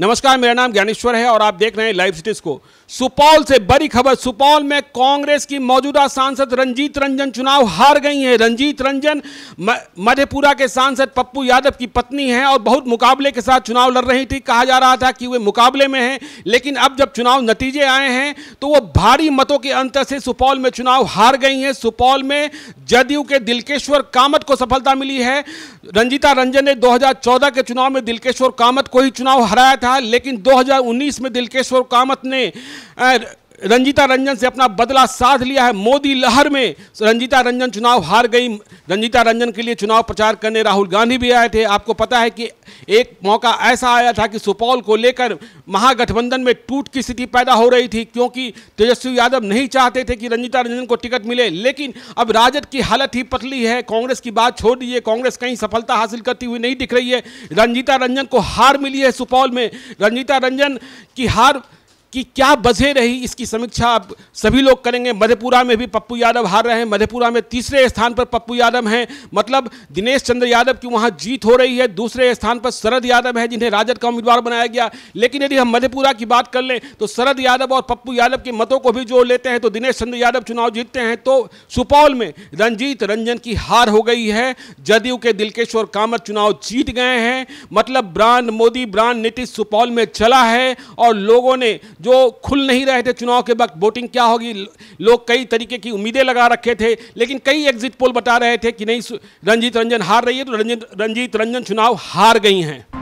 नमस्कार, मेरा नाम ज्ञानेश्वर है और आप देख रहे हैं लाइव सिटीज़ को। सुपौल से बड़ी खबर, सुपौल में कांग्रेस की मौजूदा सांसद रंजीत रंजन चुनाव हार गई हैं। रंजीत रंजन मधेपुरा के सांसद पप्पू यादव की पत्नी हैं और बहुत मुकाबले के साथ चुनाव लड़ रही थी। कहा जा रहा था कि वे मुकाबले में हैं, लेकिन अब जब चुनाव नतीजे आए हैं तो वो भारी मतों के अंतर से सुपौल में चुनाव हार गई हैं। सुपौल में जदयू के दिलकेश्वर कामत को सफलता मिली है। रंजीता रंजन ने 2014 के चुनाव में दिलकेश्वर कामत को ही चुनाव हराया था। लेकिन 2019 में दिलकेश्वर कामत ने रंजीता रंजन से अपना बदला साध लिया है। मोदी लहर में रंजीता रंजन चुनाव हार गई। रंजीता रंजन के लिए चुनाव प्रचार करने राहुल गांधी भी आए थे। आपको पता है कि एक मौका ऐसा आया था कि सुपौल को लेकर महागठबंधन में टूट की स्थिति पैदा हो रही थी, क्योंकि तेजस्वी यादव नहीं चाहते थे कि रंजीता रंजन को टिकट मिले। लेकिन अब राजद की हालत ही पतली है। कांग्रेस की बात छोड़ दीजिए। कांग्रेस कहीं सफलता हासिल करती हुई नहीं दिख रही है। रंजीता रंजन को हार मिली है सुपौल में। रंजीता रंजन की हार कि क्या वजह रही इसकी समीक्षा? अब सभी लोग करेंगे। मधेपुरा में भी पप्पू यादव हार रहे हैं। मधेपुरा में तीसरे स्थान पर पप्पू यादव हैं। मतलब दिनेश चंद्र यादव की वहाँ जीत हो रही है। दूसरे स्थान पर शरद यादव है, जिन्हें राजद का उम्मीदवार बनाया गया। लेकिन यदि हम मधेपुरा की बात कर लें तो शरद यादव और पप्पू यादव के मतों को भी जोड़ लेते हैं तो दिनेश चंद्र यादव चुनाव जीतते हैं। तो सुपौल में रंजीत रंजन की हार हो गई है। जदयू के दिलकेश्वर कामत चुनाव जीत गए हैं। मतलब ब्रांड, मोदी ब्रांड नीतीश सुपौल में चला है और लोगों ने जो खुल नहीं रहे थे चुनाव के वक्त वोटिंग क्या होगी? लोग कई तरीके की उम्मीदें लगा रखे थे, लेकिन कई एग्जिट पोल बता रहे थे कि नहीं, रंजीत रंजन हार रही है तो रंजीत रंजन चुनाव हार गई हैं।